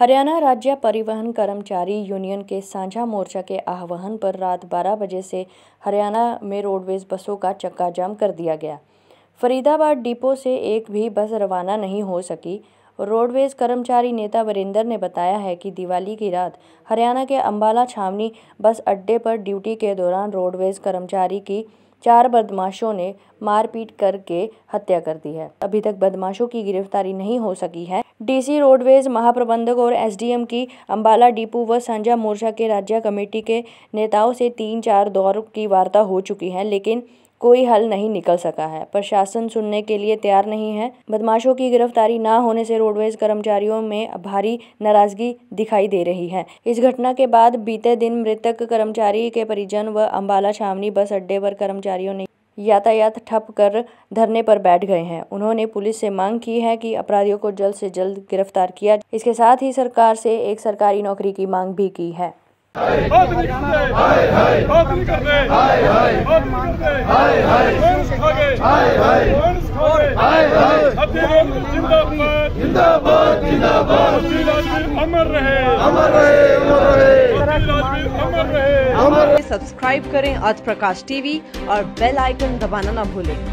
हरियाणा राज्य परिवहन कर्मचारी यूनियन के साझा मोर्चा के आह्वान पर रात 12 बजे से हरियाणा में रोडवेज़ बसों का चक्का जाम कर दिया गया। फरीदाबाद डिपो से एक भी बस रवाना नहीं हो सकी। रोडवेज़ कर्मचारी नेता वरिंदर ने बताया है कि दिवाली की रात हरियाणा के अंबाला छावनी बस अड्डे पर ड्यूटी के दौरान रोडवेज़ कर्मचारी की चार बदमाशों ने मारपीट करके हत्या कर दी है। अभी तक बदमाशों की गिरफ्तारी नहीं हो सकी है। डीसी रोडवेज़ महाप्रबंधक और एसडीएम की अंबाला डिपो व सांझा मोर्चा के राज्य कमेटी के नेताओं से तीन चार दौर की वार्ता हो चुकी है, लेकिन कोई हल नहीं निकल सका है प्रशासन सुनने के लिए तैयार नहीं है बदमाशों की गिरफ्तारी न होने से रोडवेज़ कर्मचारियों में भारी नाराज़गी दिखाई दे रही है इस घटना के बाद बीते दिन मृतक कर्मचारी के परिजन व अंबाला छावनी बस अड्डे पर कर्मचारियों ने यातायात ठप कर धरने पर बैठ गए हैं उन्होंने पुलिस से मांग की है कि अपराधियों को जल्द से जल्द गिरफ़्तार किया इसके साथ ही सरकार से एक सरकारी नौकरी की मांग भी की है जिंदाबाद। जिंदाबाद। अमर रहे। अमर रहे अमर रहे। अमर रहे। सब्सक्राइब करें आज प्रकाश टीवी और बेल आइकन दबाना ना भूलें।